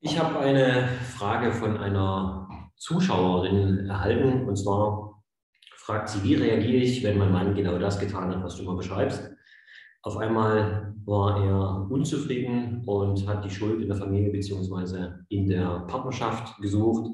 Ich habe eine Frage von einer Zuschauerin erhalten. Und zwar fragt sie, wie reagiere ich, wenn mein Mann genau das getan hat, was du mal beschreibst. Auf einmal war er unzufrieden und hat die Schuld in der Familie bzw. in der Partnerschaft gesucht.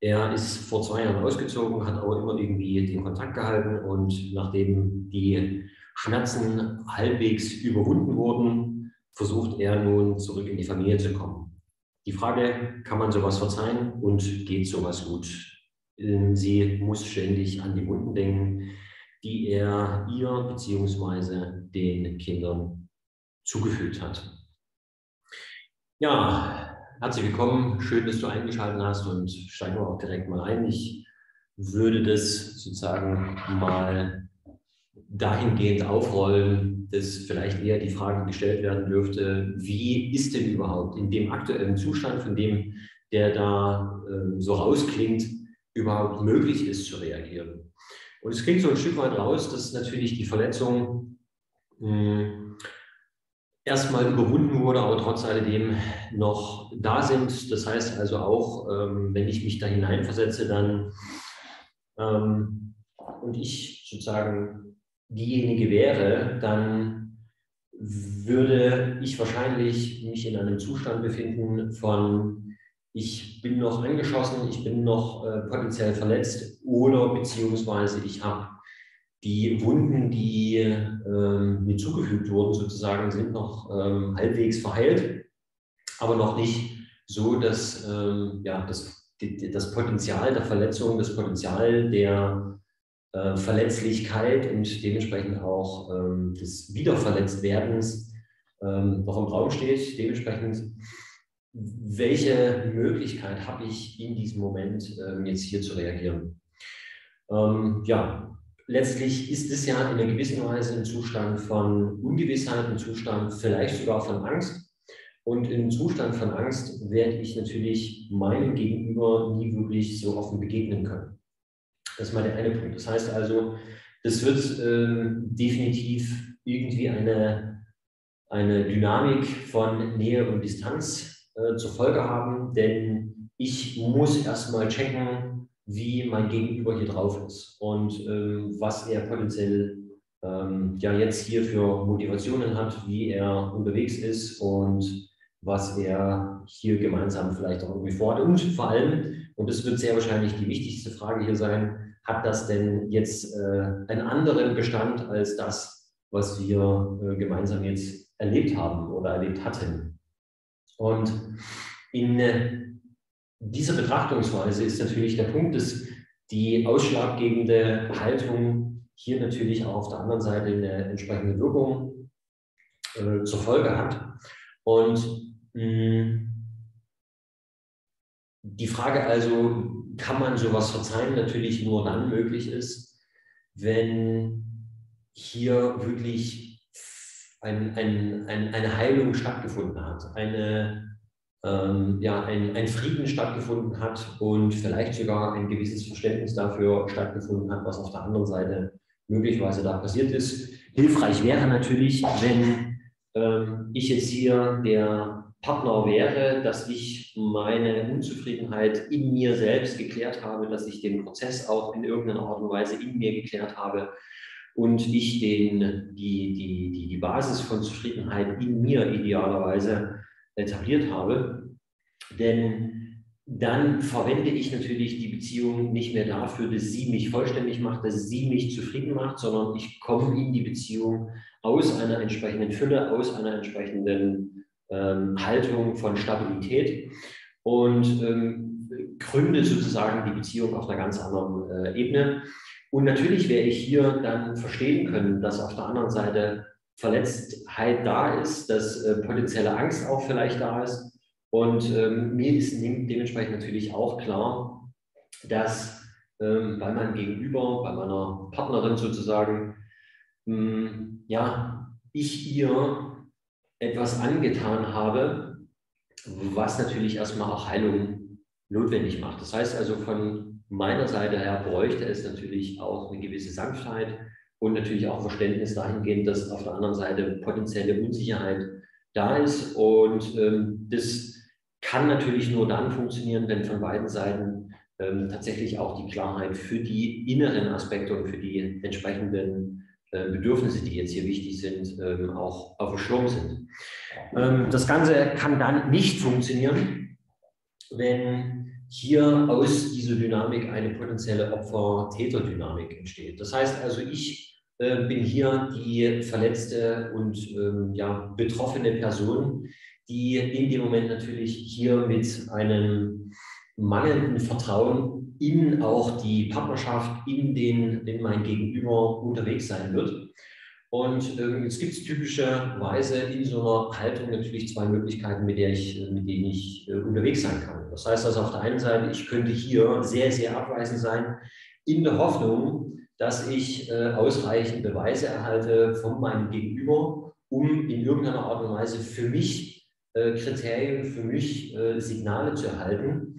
Er ist vor zwei Jahren ausgezogen, hat aber immer irgendwie den Kontakt gehalten und nachdem die Schmerzen halbwegs überwunden wurden, versucht er nun zurück in die Familie zu kommen. Die Frage, kann man sowas verzeihen und geht sowas gut? Ähm, sie muss ständig an die Wunden denken, die er ihr bzw. den Kindern zugefügt hat. Ja, herzlich willkommen. Schön, dass du eingeschaltet hast und steigen wir auch direkt mal ein. Ich würde das sozusagen mal dahingehend aufrollen, dass vielleicht eher die Frage gestellt werden dürfte, wie ist denn überhaupt in dem aktuellen Zustand, von dem der da äh, so rausklingt, überhaupt möglich ist zu reagieren. Und es klingt so ein Stück weit raus, dass natürlich die Verletzung hm, erstmal überwunden wurde, aber trotz alledem noch da sind. Das heißt also auch, ähm, wenn ich mich da hineinversetze, dann ähm, und ich sozusagen diejenige wäre, dann würde ich wahrscheinlich mich in einem Zustand befinden von, ich bin noch angeschossen, ich bin noch äh, potenziell verletzt oder beziehungsweise ich habe die Wunden, die ähm, mir zugefügt wurden, sozusagen, sind noch ähm, halbwegs verheilt, aber noch nicht so, dass ähm, ja, das, das Potenzial der Verletzung, das Potenzial der äh, Verletzlichkeit und dementsprechend auch ähm, des Wiederverletztwerdens ähm, noch im Raum steht. Dementsprechend, welche Möglichkeit habe ich in diesem Moment ähm, jetzt hier zu reagieren? Ähm, ja, letztlich ist es ja in einer gewissen Weise ein Zustand von Ungewissheit, ein Zustand vielleicht sogar von Angst. Und im Zustand von Angst werde ich natürlich meinem Gegenüber nie wirklich so offen begegnen können. Das ist mal der eine Punkt. Das heißt also, das wird ähm, definitiv irgendwie eine, eine Dynamik von Nähe und Distanz äh, zur Folge haben, denn ich muss erstmal checken, wie mein Gegenüber hier drauf ist und ähm, was er potenziell ähm, ja jetzt hier für Motivationen hat, wie er unterwegs ist und was er hier gemeinsam vielleicht auch irgendwie vorhat. Und vor allem, und das wird sehr wahrscheinlich die wichtigste Frage hier sein, hat das denn jetzt äh, einen anderen Bestand als das, was wir äh, gemeinsam jetzt erlebt haben oder erlebt hatten? Und in äh, dieser Betrachtungsweise ist natürlich der Punkt, dass die ausschlaggebende Haltung hier natürlich auch auf der anderen Seite eine entsprechende Wirkung äh, zur Folge hat. Und mh, die Frage also, kann man sowas verzeihen, natürlich nur dann möglich ist, wenn hier wirklich ein, ein, ein, eine Heilung stattgefunden hat, eine, ähm, ja, ein, ein Frieden stattgefunden hat und vielleicht sogar ein gewisses Verständnis dafür stattgefunden hat, was auf der anderen Seite möglicherweise da passiert ist. Hilfreich wäre natürlich, wenn ähm, ich jetzt hier der Partner wäre, dass ich meine Unzufriedenheit in mir selbst geklärt habe, dass ich den Prozess auch in irgendeiner Art und Weise in mir geklärt habe und ich den, die, die, die, die Basis von Zufriedenheit in mir idealerweise etabliert habe. Denn dann verwende ich natürlich die Beziehung nicht mehr dafür, dass sie mich vollständig macht, dass sie mich zufrieden macht, sondern ich komme in die Beziehung aus einer entsprechenden Fülle, aus einer entsprechenden ähm, Haltung von Stabilität und ähm, gründet sozusagen die Beziehung auf einer ganz anderen äh, Ebene. Und natürlich werde ich hier dann verstehen können, dass auf der anderen Seite Verletztheit da ist, dass äh, potenzielle Angst auch vielleicht da ist. Und ähm, mir ist dementsprechend natürlich auch klar, dass ähm, bei meinem Gegenüber, bei meiner Partnerin sozusagen, mh, hm, ja, ich ihr etwas angetan habe, was natürlich erstmal auch Heilung notwendig macht. Das heißt also, von meiner Seite her bräuchte es natürlich auch eine gewisse Sanftheit und natürlich auch Verständnis dahingehend, dass auf der anderen Seite potenzielle Unsicherheit da ist und ähm, das kann natürlich nur dann funktionieren, wenn von beiden Seiten ähm, tatsächlich auch die Klarheit für die inneren Aspekte und für die entsprechenden Bedürfnisse, die jetzt hier wichtig sind, ähm, auch auf dem Schirm sind. Ähm, das Ganze kann dann nicht funktionieren, wenn hier aus dieser Dynamik eine potenzielle Opfer-Täter-Dynamik entsteht. Das heißt also, ich äh, bin hier die verletzte und ähm, ja, betroffene Person, die in dem Moment natürlich hier mit einem mangelnden Vertrauen in auch die Partnerschaft, in, den, in mein Gegenüber unterwegs sein wird. Und ähm, jetzt gibt es typischerweise in so einer Haltung natürlich zwei Möglichkeiten, mit, der ich, mit denen ich äh, unterwegs sein kann. Das heißt also auf der einen Seite, ich könnte hier sehr, sehr abweisend sein, in der Hoffnung, dass ich äh, ausreichend Beweise erhalte von meinem Gegenüber, um in irgendeiner Art und Weise für mich äh, Kriterien, für mich äh, Signale zu erhalten,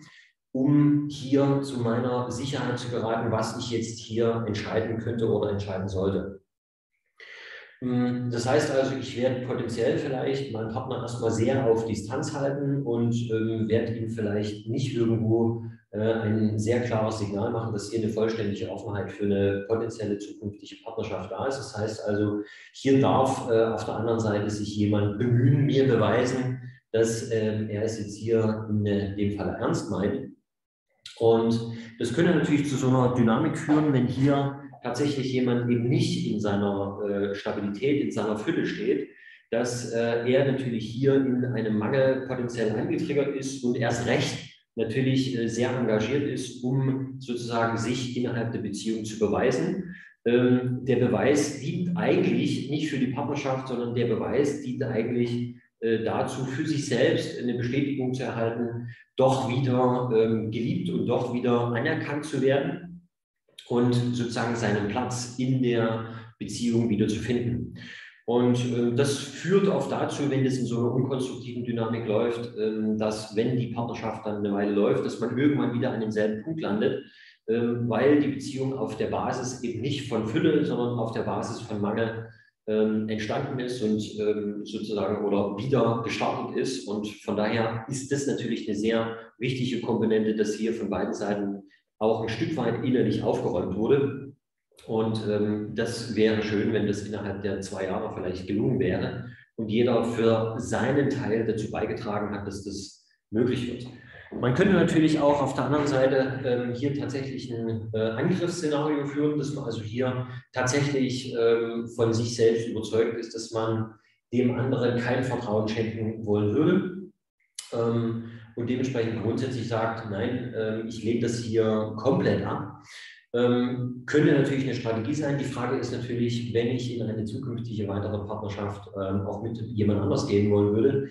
um hier zu meiner Sicherheit zu geraten, was ich jetzt hier entscheiden könnte oder entscheiden sollte. Hm, das heißt also, ich werde potenziell vielleicht meinen Partner erstmal sehr auf Distanz halten und ähm, werde ihm vielleicht nicht irgendwo äh, ein sehr klares Signal machen, dass hier eine vollständige Offenheit für eine potenzielle zukünftige Partnerschaft da ist. Das heißt also, hier darf äh, auf der anderen Seite sich jemand bemühen, mir beweisen, dass äh, er es jetzt hier in äh, dem Fall ernst meint. Und das könnte natürlich zu so einer Dynamik führen, wenn hier tatsächlich jemand eben nicht in seiner äh, Stabilität, in seiner Fülle steht, dass äh, er natürlich hier in einem Mangel potenziell angetriggert ist und erst recht natürlich äh, sehr engagiert ist, um sozusagen sich innerhalb der Beziehung zu beweisen. Ähm, der Beweis dient eigentlich nicht für die Partnerschaft, sondern der Beweis dient eigentlich dazu, für sich selbst eine Bestätigung zu erhalten, doch wieder ähm, geliebt und doch wieder anerkannt zu werden und sozusagen seinen Platz in der Beziehung wieder zu finden. Und äh, das führt oft dazu, wenn das in so einer unkonstruktiven Dynamik läuft, äh, dass wenn die Partnerschaft dann eine Weile läuft, dass man irgendwann wieder an denselben Punkt landet, äh, weil die Beziehung auf der Basis eben nicht von Fülle, sondern auf der Basis von Mangel ähm, entstanden ist und ähm, sozusagen oder wieder gestartet ist. Und von daher ist das natürlich eine sehr wichtige Komponente, dass hier von beiden Seiten auch ein Stück weit innerlich aufgeräumt wurde. Und ähm, das wäre schön, wenn das innerhalb der zwei Jahre vielleicht gelungen wäre und jeder für seinen Teil dazu beigetragen hat, dass das möglich wird. Man könnte natürlich auch auf der anderen Seite ähm, hier tatsächlich ein äh, Angriffsszenario führen, dass man also hier tatsächlich ähm, von sich selbst überzeugt ist, dass man dem anderen kein Vertrauen schenken wollen würde. Ähm, und dementsprechend grundsätzlich sagt, nein, ähm, ich lehne das hier komplett ab. Ähm, könnte natürlich eine Strategie sein. Die Frage ist natürlich, wenn ich in eine zukünftige weitere Partnerschaft ähm, auch mit jemand anders gehen wollen würde,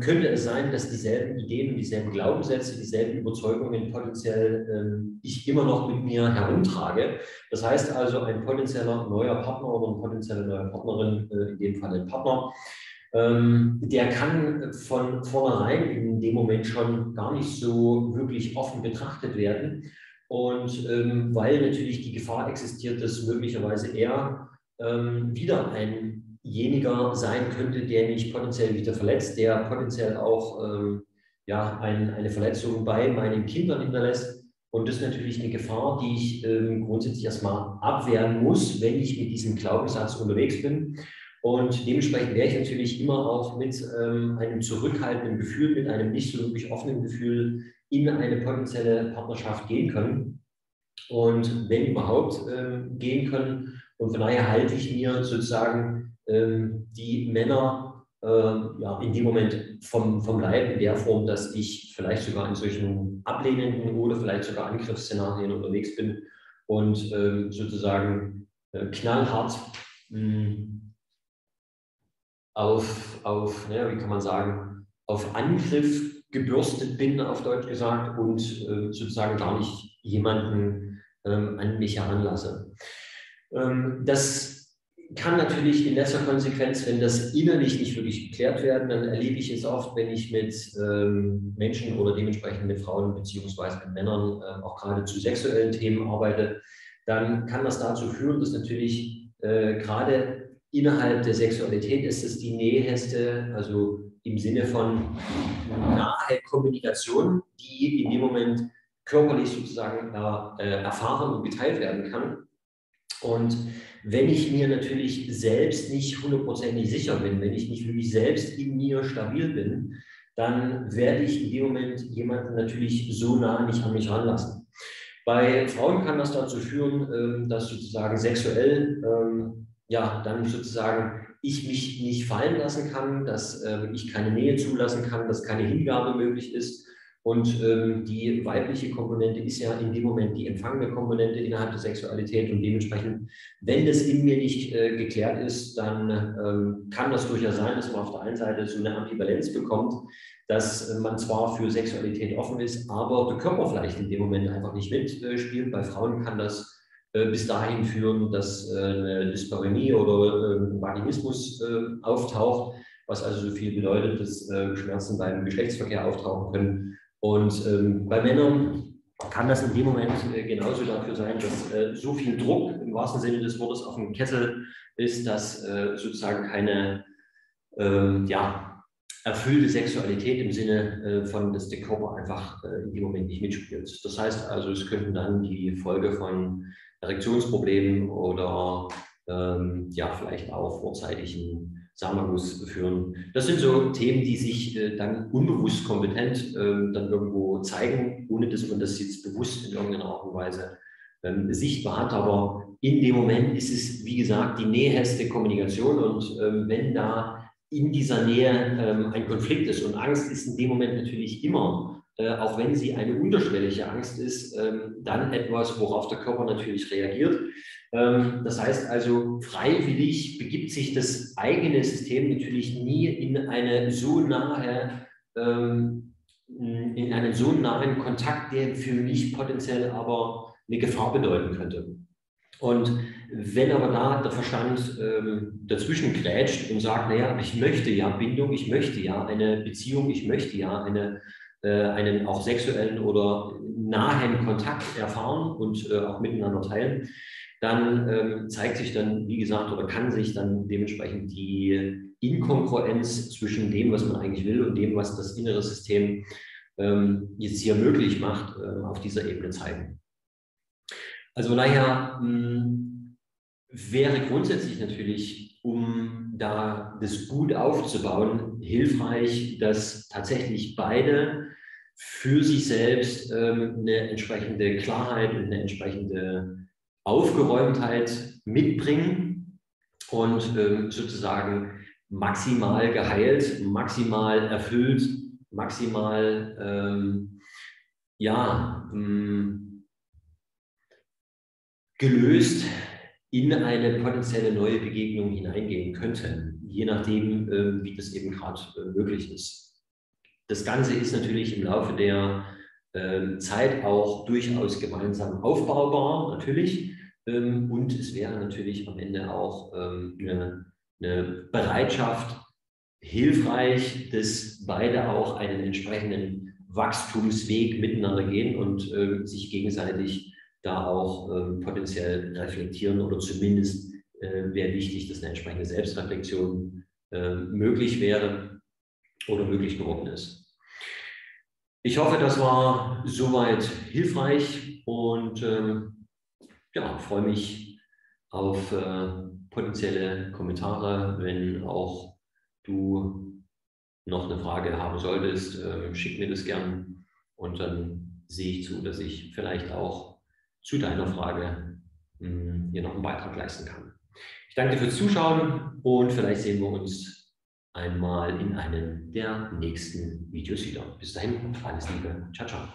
könnte es sein, dass dieselben Ideen dieselben Glaubenssätze, dieselben Überzeugungen potenziell ähm, ich immer noch mit mir herumtrage. Das heißt also, ein potenzieller neuer Partner oder eine potenzielle neue Partnerin, äh, in dem Fall ein Partner, ähm, der kann von vornherein in dem Moment schon gar nicht so wirklich offen betrachtet werden. Und ähm, weil natürlich die Gefahr existiert, dass möglicherweise er ähm, wieder einjeniger sein könnte, der mich potenziell wieder verletzt, der potenziell auch ähm, ja, ein, eine Verletzung bei meinen Kindern hinterlässt. Und das ist natürlich eine Gefahr, die ich ähm, grundsätzlich erstmal abwehren muss, wenn ich mit diesem Glaubenssatz unterwegs bin. Und dementsprechend wäre ich natürlich immer auch mit ähm, einem zurückhaltenden Gefühl, mit einem nicht so wirklich offenen Gefühl in eine potenzielle Partnerschaft gehen können. Und wenn überhaupt ähm, gehen können. Und von daher halte ich mir sozusagen die Männer äh, ja, in dem Moment vom, vom Leib in der Form, dass ich vielleicht sogar in solchen ablehnenden oder vielleicht sogar Angriffsszenarien unterwegs bin und ähm, sozusagen äh, knallhart hm, auf, auf ja, wie kann man sagen, auf Angriff gebürstet bin, auf Deutsch gesagt, und äh, sozusagen gar nicht jemanden ähm, an mich heranlasse. Ähm, das kann natürlich in letzter Konsequenz, wenn das innerlich nicht wirklich geklärt werden, dann erlebe ich es oft, wenn ich mit ähm, Menschen oder dementsprechend mit Frauen beziehungsweise mit Männern äh, auch gerade zu sexuellen Themen arbeite, dann kann das dazu führen, dass natürlich äh, gerade innerhalb der Sexualität ist es die näheste, also im Sinne von nahe Kommunikation, die in dem Moment körperlich sozusagen äh, erfahren und geteilt werden kann. Und wenn ich mir natürlich selbst nicht hundertprozentig sicher bin, wenn ich nicht wirklich selbst in mir stabil bin, dann werde ich in dem Moment jemanden natürlich so nah nicht an mich ranlassen. Bei Frauen kann das dazu führen, ähm, dass sozusagen sexuell, ähm, ja, dann sozusagen ich mich nicht fallen lassen kann, dass ähm, ich keine Nähe zulassen kann, dass keine Hingabe möglich ist. Und ähm, die weibliche Komponente ist ja in dem Moment die empfangene Komponente innerhalb der Sexualität und dementsprechend, wenn das in mir nicht äh, geklärt ist, dann ähm, kann das durchaus sein, dass man auf der einen Seite so eine Ambivalenz bekommt, dass man zwar für Sexualität offen ist, aber der Körper vielleicht in dem Moment einfach nicht mitspielt. Bei Frauen kann das äh, bis dahin führen, dass äh, eine Dyspareunie oder ähm, Vaginismus äh, auftaucht, was also so viel bedeutet, dass Schmerzen beim Geschlechtsverkehr auftauchen können. Und ähm, bei Männern kann das in dem Moment genauso dafür sein, dass so viel Druck im wahrsten Sinne des Wortes auf dem Kessel ist, dass sozusagen keine ähm, ja, erfüllte Sexualität im Sinne äh, von, dass der Körper einfach äh, in dem Moment nicht mitspielt. Das heißt also, es könnten dann die Folge von Erektionsproblemen oder ähm, ja, vielleicht auch vorzeitigen Samenerguss führen. Das sind so Themen, die sich äh, dann unbewusst kompetent äh, dann irgendwo zeigen, ohne dass man das jetzt bewusst in irgendeiner Art und Weise ähm, sichtbar hat. Aber in dem Moment ist es, wie gesagt, die näheste Kommunikation und ähm, wenn da in dieser Nähe ähm, ein Konflikt ist. Und Angst ist in dem Moment natürlich immer, äh, auch wenn sie eine unterschwellige Angst ist, ähm, dann etwas, worauf der Körper natürlich reagiert. Ähm, das heißt also, freiwillig begibt sich das eigene System natürlich nie in eine so nahe, ähm, in einen so nahen Kontakt, der für mich potenziell aber eine Gefahr bedeuten könnte. Und wenn aber da der Verstand ähm, dazwischen grätscht und sagt, naja, ich möchte ja Bindung, ich möchte ja eine Beziehung, ich möchte ja eine, einen auch sexuellen oder nahen Kontakt erfahren und äh, auch miteinander teilen, dann ähm, zeigt sich dann, wie gesagt, oder kann sich dann dementsprechend die Inkongruenz zwischen dem, was man eigentlich will und dem, was das innere System ähm, jetzt hier möglich macht, äh, auf dieser Ebene zeigen. Also daher hm, wäre grundsätzlich natürlich, um da das gut aufzubauen, hilfreich, dass tatsächlich beide für sich selbst ähm, eine entsprechende Klarheit und eine entsprechende Aufgeräumtheit mitbringen und ähm, sozusagen maximal geheilt, maximal erfüllt, maximal ähm, ja, ähm, gelöst in eine potenzielle neue Begegnung hineingehen könnten, je nachdem, ähm, wie das eben gerade äh, möglich ist. Das Ganze ist natürlich im Laufe der ähm, Zeit auch durchaus gemeinsam aufbaubar, natürlich. Ähm, und es wäre natürlich am Ende auch eine, eine Bereitschaft hilfreich, dass beide auch einen entsprechenden Wachstumsweg miteinander gehen und sich gegenseitig da auch ähm, potenziell reflektieren oder zumindest äh, wäre wichtig, dass eine entsprechende Selbstreflexion äh, möglich wäre oder möglich geworden ist. Ich hoffe, das war soweit hilfreich und ähm, ja, freue mich auf äh, potenzielle Kommentare, wenn auch du noch eine Frage haben solltest, äh, schick mir das gern und dann sehe ich zu, dass ich vielleicht auch zu deiner Frage hm, hier noch einen Beitrag leisten kann. Ich danke dir fürs Zuschauen und vielleicht sehen wir uns einmal in einem der nächsten Videos wieder. Bis dahin, alles Liebe. Ciao, ciao.